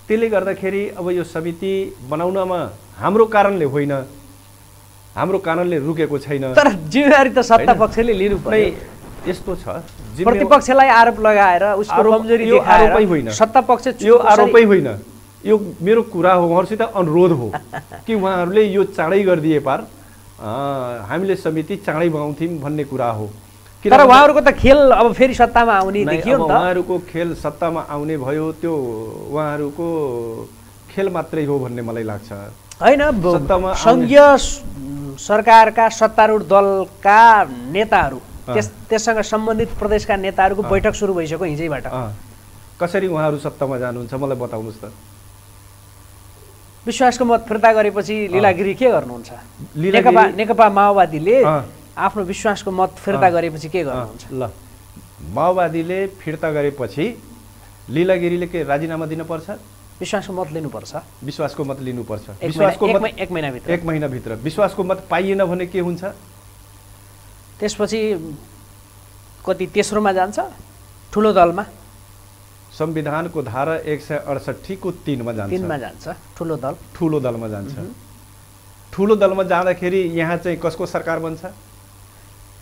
त्यसले गर्दाखेरि अब यो समिति बनाउनमा हाम्रो कारणले होइन। हाम्रो कारणले रुकेको छैन। तर जिम्मेवारी त सत्ता। पक्षले लिनु नै पर्यो यस्तो छ। प्रतिपक्षलाई आरोप लगाएर उसको कमजोरी आरोपै होइन। सत्ता पक्ष यो आरोपै होइन। यो मेरो कुरा हो उहाँहरूसित अनुरोध हो कि उहाँहरूले यो चाँडै गरिदिए पार। हामीले समिति चाँडै बनाउँथ्यौँ भन्ने कुरा हो। तर उहाँहरूको त खेल अब फेरि सत्तामा आउने देखियो उहाँहरूको खेल सत्तामा आउने भयो त्यो उहाँहरूको खेल मात्रै हो भन्ने मलाई लाग्छ। होइन सत्तामा सङ्घीय सरकारका सत्तारूढ दलका नेताहरू। त्यस त्यससँग सम्बन्धित प्रदेशका नेताहरूको बैठक सुरु भइसक्यो हिजैबाट। कसरी उहाँहरू सत्तामा जानुहुन्छ? मलाई बताउनुहोस् त। विश्वासको मत फिर्ता गरेपछि लीलागिरी के गर्नुहुन्छ? नेकपा नेकपा माओवादीले। आफ्नो विश्वासको मत फिर्ता। गरेपछि के गर्नुहुन्छ? ल। माओवादीले फिर्ता गरेपछि लीलागिरीले के राजीनामा दिनुपर्छ? विश्वासको मत लिनुपर्छ। विश्वासको मत लिनुपर्छ। विश्वासको मत एक महिनाभित्र। एक महिनाभित्र। विश्वासको मत पाइएन भने के हुन्छ? त्यसपछि कति तेस्रोमा जान्छ? ठुलो दलमा। संविधानको धारा एक सय अडसट्ठीको तिनमा तिनमा जान्छ। जान्छ ठुलो दल। ठुलो दलमा जान्छ। ठुलो दलमा जाँदाखेरि यहाँ चाहिँ कसको सरकार बन्छ?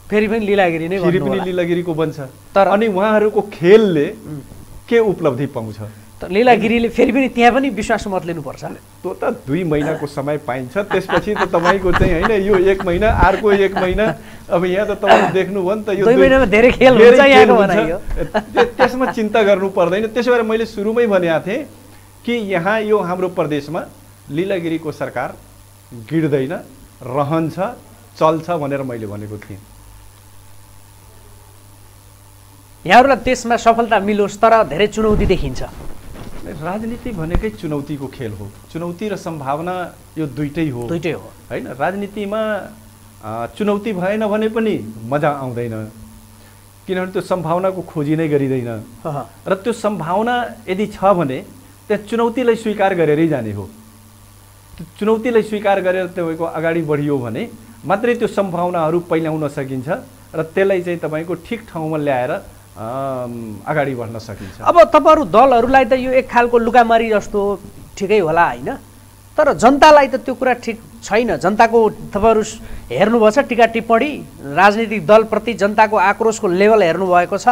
फेरि पनि लिलागिरी नै फेरि पनि। लिलागिरीको बन्छ। तर- अनि उहाँहरूको खेलले. के उपलब्धि पाउँछ? त लिलागिरीले फेरि पनि त्यहाँ पनि विश्वासको मत लिनुपर्छ। त्यो त दुई महिनाको समय पाइन्छ त्यसपछि त तपाईँको चाहिँ होइन यो एक महिना अर्को एक महिना अब यहाँ त तपाईँले देख्नुभयो नि त यो दुई महिनामा धेरै खेल त्यसमा चिन्ता गर्नु पर्दैन। त्यसो भएर मैले सुरुमै भनेको थिएँ कि यहाँ यो हाम्रो प्रदेशमा लिलागिरीको सरकार गिर्दैन रहन्छ चल्छ भनेर मैले भनेको थिएँ। यहाँहरूलाई त्यसमा सफलता मिलोस् तर धेरै चुनौती देखिन्छ। राजनीति भनेकै चुनौतीको खेल हो। चुनौती र सम्भावना यो दुइटै हो। दुइटै हो। होइन राजनीतिमा चुनौती भएन भने पनि मजा आउँदैन। किनभने त्यो सम्भावनाको खोजी नै गरिँदैन। र त्यो सम्भावना यदि छ भने त्यहाँ चुनौतीलाई स्वीकार गरेरै जाने हो। त्यो चुनौतीलाई स्वीकार गरेर तपाईँको अगाडि बढियो भने मात्रै त्यो सम्भावनाहरू पहिल्याउन सकिन्छ र त्यसलाई चाहिँ तपाईँको ठिक ठाउँमा ल्याएर अगाडि बढ्न सकिन्छ। अब तपाईँहरू दलहरूलाई त यो एक खालको लुकामारी जस्तो ठिकै होला होइन? तर जनतालाई त त्यो कुरा ठिक छैन। जनताको तपाईँहरू स- हेर्नुभएको छ टिका टिप्पणी? राजनीतिक दलप्रति जनताको आक्रोशको लेभल हेर्नुभएको छ।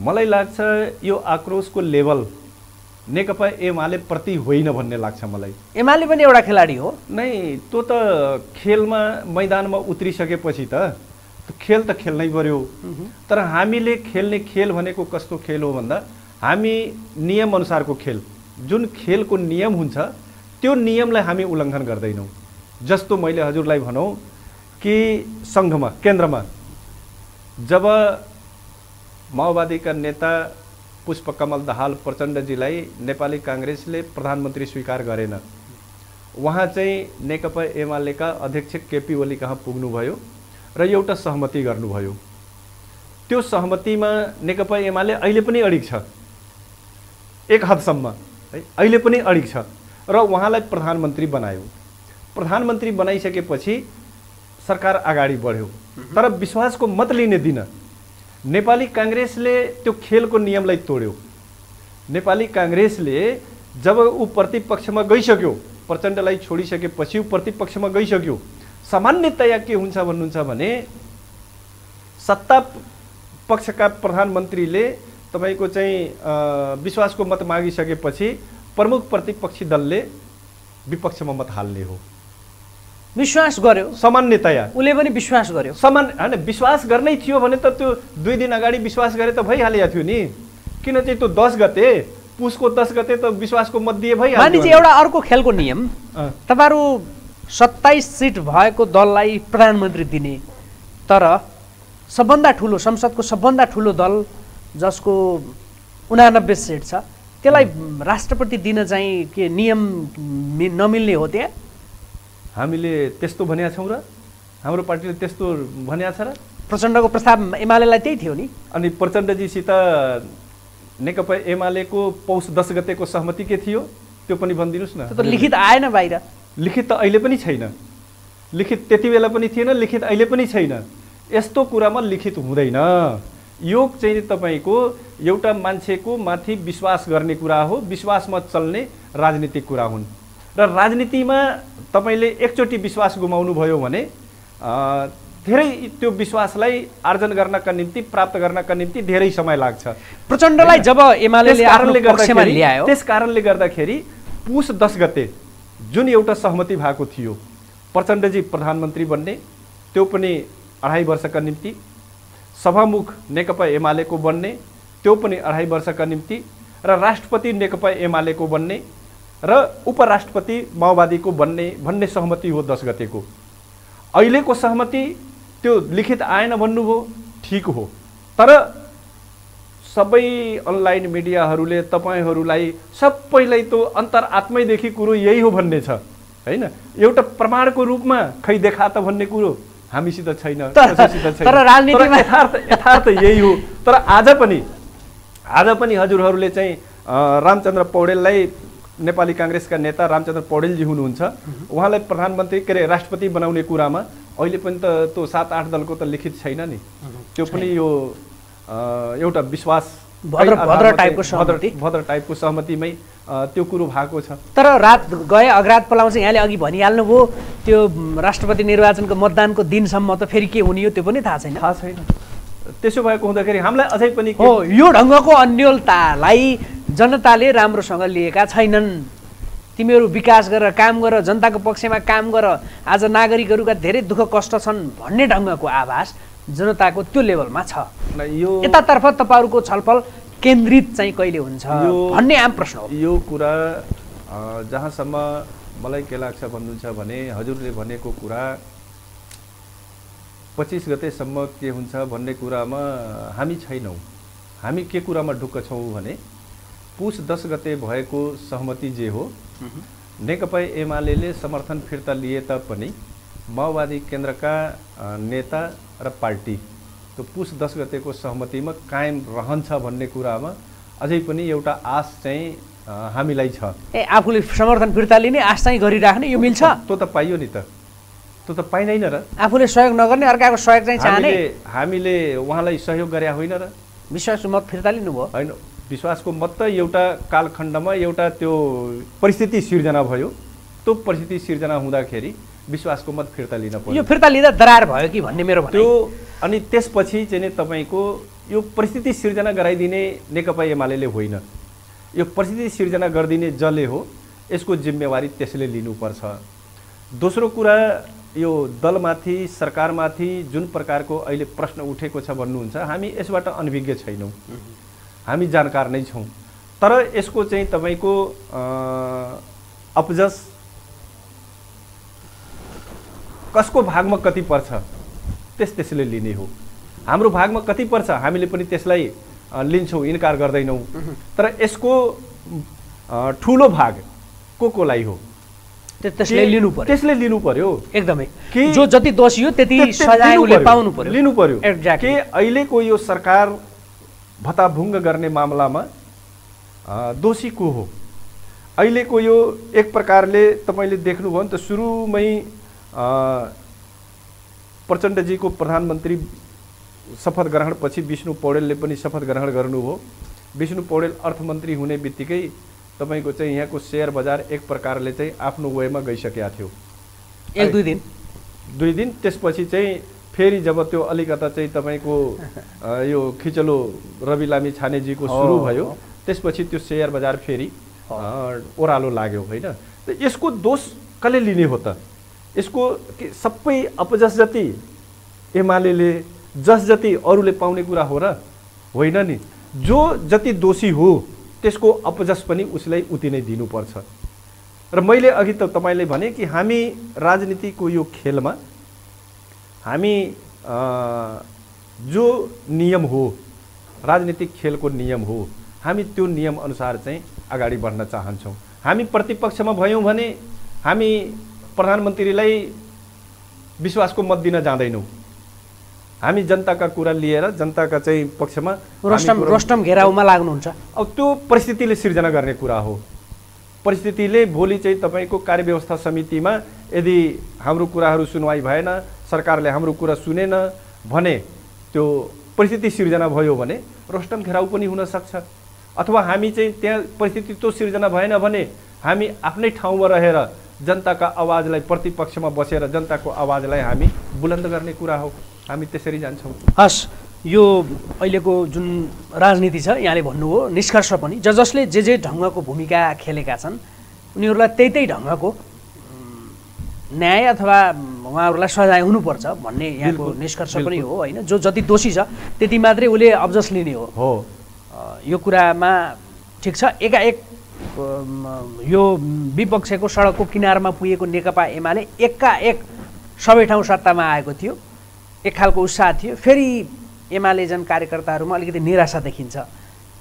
मलाई लाग्छ यो आक्रोशको लेभल नेकपा एमाले प्रति होइन भन्ने लाग्छ मलाई। एमाले पनि एउटा खेलाडी हो। नै त्यो त खेलमा मैदानमा उत्रिसकेपछि त खेल त खेल्नै पर्यो। तर हामीले खेल्ने खेल भनेको कस्तो खेल हो भन्दा हामी नियमअनुसारको खेल जुन खेलको नियम हुन्छ त्यो नियमलाई हामी उल्लङ्घन गर्दैनौँ। जस्तो मैले हजुरलाई भनौँ कि सङ्घमा केन्द्रमा जब माओवादीका नेता पुष्पकमल दाहाल प्रचण्डजीलाई नेपाली काङ्ग्रेसले प्रधानमन्त्री स्वीकार गरेन उहाँ चाहिँ नेकपा एमालेका अध्यक्ष केपी ओली कहाँ पुग्नुभयो। र एउटा सहमति गर्नुभयो। त्यो सहमतिमा नेकपा एमाले अहिले पनि अडिग छ। एक हदसम्म है अहिले पनि अडिग छ र उहाँलाई प्रधानमन्त्री बनायो। प्रधानमन्त्री बनाइसकेपछि सरकार अगाडि बढ्यो। तर विश्वासको मत लिने दिन नेपाली काङ्ग्रेसले त्यो खेलको नियमलाई तोड्यो। नेपाली काङ्ग्रेसले जब ऊ प्रतिपक्षमा गइसक्यो प्रचण्डलाई छोडिसकेपछि ऊ प्रतिपक्षमा गइसक्यो सामान्यतया के हुन्छ भन्नुहुन्छ भने सत्ता पक्षका प्रधानमन्त्रीले तपाईँको चाहिँ विश्वासको मत मागिसकेपछि प्रमुख प्रतिपक्षी दलले विपक्षमा मत हाल्ने हो। विश्वास गर्यो। सामान्यतया। उसले पनि विश्वास गर्यो। समान होइन विश्वास गर्नै थियो भने त त्यो दुई दिन अगाडि विश्वास गरे त भइहालेको थियो नि। किन चाहिँ त्यो दस गते पुसको दस गते त विश्वासको मत दिए भइहाल्यो एउटा अर्को खेलको नियम। तपाईँहरू सत्ताइस सिट भएको दललाई प्रधानमन्त्री दिने। तर सबभन्दा ठुलो संसदको सबभन्दा ठुलो दल जसको उनानब्बे सिट छ त्यसलाई राष्ट्रपति दिन चाहिँ के नियम नमिल्ने हो त्यहाँ? हामीले त्यस्तो भनेका छौँ र? हाम्रो पार्टीले त्यस्तो भनेको छ र? प्रचण्डको प्रस्ताव एमालेलाई त्यही थियो नि। अनि प्रचण्डजीसित नेकपा एमालेको पौष दस गतेको सहमति के थियो? त्यो पनि भनिदिनुहोस् न। त्यो त लिखित आएन बाहिर। लिखित त अहिले पनि छैन। लिखित त्यति बेला पनि थिएन लिखित अहिले पनि छैन। यस्तो कुरामा लिखित हुँदैन। यो चाहिँ तपाईँको एउटा मान्छेको माथि विश्वास गर्ने कुरा हो। विश्वासमा चल्ने राजनीतिक कुरा हुन्। र राजनीतिमा तपाईँले एकचोटि विश्वास गुमाउनु भयो भने धेरै त्यो विश्वासलाई आर्जन गर्नका निम्ति प्राप्त गर्नका निम्ति धेरै समय लाग्छ। प्रचण्डलाई जब एमाले गर्दाखेरि त्यस कारणले गर्दाखेरि पुस दस गते जुन एउटा सहमति भएको थियो प्रचण्डजी प्रधानमन्त्री बन्ने त्यो पनि अढाई वर्षका निम्ति सभामुख नेकपा एमालेको बन्ने त्यो पनि अढाई वर्षका निम्ति र राष्ट्रपति नेकपा एमालेको बन्ने र उपराष्ट्रपति माओवादीको बन्ने भन्ने सहमति हो दस गतेको। अहिलेको सहमति त्यो लिखित आएन भन्नुभयो ठिक हो। तर सबै अनलाइन मिडियाहरूले तपाईँहरूलाई सबैलाई त्यो अन्तरआत्मैदेखि कुरो यही हो भन्ने छ होइन? एउटा प्रमाणको रूपमा खै देखा त भन्ने कुरो हामीसित छैन यथार्थ यथार्थ यही हो। तर आज पनि आज पनि हजुरहरूले चाहिँ रामचन्द्र पौडेललाई नेपाली काङ्ग्रेसका नेता रामचन्द्र पौडेलजी हुनुहुन्छ। उहाँलाई प्रधानमन्त्री के अरे राष्ट्रपति बनाउने कुरामा अहिले पनि त त्यो सात आठ दलको त लिखित छैन नि। त्यो पनि यो एउटा विश्वास भद्र- टाइपको सहमति। भद्र टाइपको सहमतिमै त्यो कुरो भएको छ। तर रात गए अग्रात पलाउँछ यहाँले अघि भनिहाल्नुभयो त्यो राष्ट्रपति निर्वाचनको मतदानको दिनसम्म त फेरि के हुने हो त्यो पनि थाहा छैन। थाहा छैन। त्यसो भएको हुँदाखेरि हामीलाई अझै पनि हो यो ढङ्गको अन्यलतालाई जनताले राम्रोसँग लिएका छैनन्। तिमीहरू विकास गर काम गर जनताको पक्षमा काम गर आज नागरिकहरूका धेरै दुःख कष्ट छन् भन्ने ढङ्गको आभास जनताको त्यो लेभलमा छ। यो यतातर्फ तपाईँहरूको छलफल केन्द्रित चाहिँ कहिले हुन्छ भन्ने आम प्रश्न हो। यो कुरा जहाँसम्म मलाई के लाग्छ भन्नुहुन्छ भने हजुरले भनेको कुरा पच्चिस गतेसम्म के हुन्छ भन्ने कुरामा हामी छैनौँ। हामी के कुरामा ढुक्क छौँ भने पुस दस गते भएको सहमति जे हो नेकपा एमाले समर्थन फिर्ता लिए तापनि माओवादी केन्द्रका नेता र पार्टी त्यो पुस दस गतेको सहमतिमा कायम रहन्छ भन्ने कुरामा अझै पनि एउटा आश चाहिँ हामीलाई छ। ए आफूले समर्थन फिर्ता लिने आश चाहिँ गरिराख्ने यो मिल्छ? त्यो त पाइयो नि त। त्यो त पाइँदैन र। आफूले सहयोग नगर्ने अर्काको सहयोग चाहिँ चाहने। हामीले उहाँलाई सहयोग गरे होइन र। विश्वास मत फिर्ता लिनुभयो। होइन विश्वासको मत त एउटा कालखण्डमा एउटा त्यो परिस्थिति सिर्जना भयो। त्यो परिस्थिति सिर्जना हुँदाखेरि विश्वासको मत फिर्ता लिन यो पर्यो फिर्ता लिँदा दरार भयो कि भन्ने मेरो त्यो अनि त्यसपछि चाहिँ नि तपाईँको यो परिस्थिति सिर्जना गराइदिने नेकपा एमाले होइन। यो परिस्थिति सिर्जना गरिदिने जसले हो यसको जिम्मेवारी त्यसले लिनुपर्छ। दोस्रो कुरा यो दलमाथि सरकारमाथि जुन प्रकारको अहिले प्रश्न उठेको छ भन्नुहुन्छ हामी यसबाट अनभिज्ञ छैनौँ। हामी जानकार नै छौँ। तर यसको चाहिँ तपाईँको अपजस कसको भागमा कति पर्छ? त्यस त्यसले लिने हो। हाम्रो भागमा कति पर्छ? हामीले पनि त्यसलाई लिन्छौँ इन्कार गर्दैनौँ। तर यसको ठुलो भाग को कोलाई हो? त्यो- त्यसले लिनु पर्यो। त्यसले लिनु पर्यो? एकदमै। कि- जो जति दोषी हो त्यति सजाय उसले पाउनु पर्यो। लिनु पर्यो. कि अहिलेको यो सरकार भत्ताभुङ्ग गर्ने मामलामा दोषी को हो? अहिलेको यो एक प्रकारले तपाईँले देख्नुभयो नि त सुरुमै प्रचण्डजीको प्रधानमन्त्री शपथ ग्रहणपछि विष्णु पौडेलले पनि शपथ ग्रहण गर्नुभयो विष्णु पौडेल अर्थमन्त्री हुने बित्तिकै तपाईँको चाहिँ यहाँको सेयर बजार एक प्रकारले चाहिँ आफ्नो वेमा गइसकेका थियो। एक दुई दिन। दुई दिन त्यसपछि चाहिँ फेरि जब त्यो अलिकता चाहिँ तपाईँको यो खिचलो रवि लामी छानेजीको सुरु भयो। त्यसपछि त्यो सेयर बजार फेरि ओह्रालो लाग्यो होइन? यसको दोष कसले लिने हो त? यसको सबै अपजस जति एमाले जस जति अरूले पाउने कुरा हो र होइन नि जो जति दोषी हो त्यसको अपजस पनि उसलाई उति नै दिनुपर्छ। र मैले अघि त तपाईँले भने कि हामी राजनीतिको यो खेलमा हामी जो नियम हो राजनीतिक खेलको नियम हो हामी त्यो नियम अनुसार चाहिँ अगाडि बढ्न चाहन्छौँ। हामी प्रतिपक्षमा भयौँ भने हामी प्रधानमन्त्रीलाई विश्वासको मत दिन जाँदैनौँ। हामी जनताका कुरा लिएर जनताका चाहिँ पक्षमा रोस्टम रोस्टम घेराउमा लाग्नुहुन्छ। अब त्यो परिस्थितिले सिर्जना गर्ने कुरा हो। परिस्थितिले भोलि चाहिँ तपाईँको कार्यव्यवस्था समितिमा यदि हाम्रो कुराहरू सुनवाई भएन सरकारले हाम्रो कुरा सुनेन भने त्यो परिस्थिति सिर्जना भयो भने रोस्टम घेराउ पनि हुनसक्छ अथवा हामी चाहिँ त्यहाँ परिस्थिति त्यो सिर्जना भएन भने हामी आफ्नै ठाउँमा रहेर जनताका आवाजलाई प्रतिपक्षमा बसेर जनताको आवाजलाई हामी बुलन्द गर्ने कुरा हो। हामी त्यसरी जान्छौँ। हस् यो अहिलेको जुन राजनीति छ यहाँले भन्नुभयो निष्कर्ष पनि। ज जसले जे जे ढङ्गको भूमिका खेलेका छन् उनीहरूलाई त्यही त्यही ढङ्गको न्याय अथवा उहाँहरूलाई सजाय हुनुपर्छ भन्ने यहाँको निष्कर्ष पनि। हो होइन? जो जति दोषी छ त्यति मात्रै उसले अब्जस लिने हो। हो। यो कुरामा ठिक छ। एकाएक यो विपक्षको सडकको किनारमा पुगेको नेकपा एमाले एकाएक सबै ठाउँ सत्तामा आएको थियो। एक खालको उत्साह थियो। फेरि एमाले जन कार्यकर्ताहरूमा अलिकति निराशा देखिन्छ।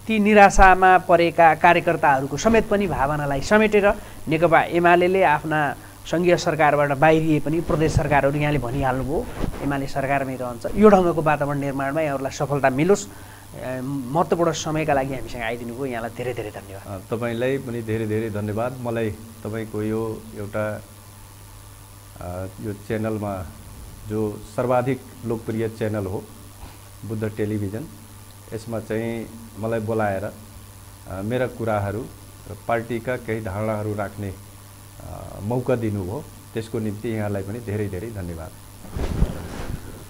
ती निराशामा परेका कार्यकर्ताहरूको समेत पनि भावनालाई समेटेर नेकपा एमाले आफ्ना सङ्घीय सरकारबाट बाहिरिए पनि प्रदेश सरकारहरू यहाँले भनिहाल्नुभयो एमाले सरकारमै रहन्छ। यो ढङ्गको वातावरण निर्माणमा यहाँहरूलाई सफलता मिलोस्। महत्त्वपूर्ण समयका लागि हामीसँग आइदिनु भयो यहाँलाई धेरै धेरै धन्यवाद। तपाईँलाई पनि धेरै धेरै धन्यवाद। मलाई तपाईँको यो एउटा यो च्यानलमा जो सर्वाधिक लोकप्रिय च्यानल हो बुद्ध टेलिभिजन यसमा चाहिँ मलाई बोलाएर मेरा कुराहरू र पार्टीका केही धारणाहरू राख्ने मौका दिनुभयो। त्यसको निम्ति यहाँलाई पनि धेरै धेरै धन्यवाद।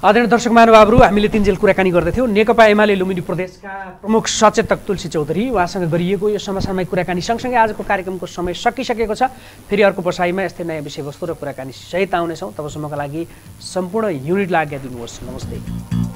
आदरणीय दर्शक महानुभावहरू हामीले तिनजेल कुराकानी गर्दैथ्यौँ। नेकपा एमाले लुम्बिनी प्रदेशका प्रमुख सचेतक तुलसी चौधरी उहाँसँग गरिएको यो समसामयिक कुराकानी सँगसँगै आजको कार्यक्रमको समय सकिसकेको छ। फेरि अर्को बसाइमा यस्तै नयाँ विषयवस्तु र कुराकानी सहित आउनेछौँ। तबसम्मका लागि सम्पूर्ण युनिटलाई आज्ञा दिनुहोस्। नमस्ते।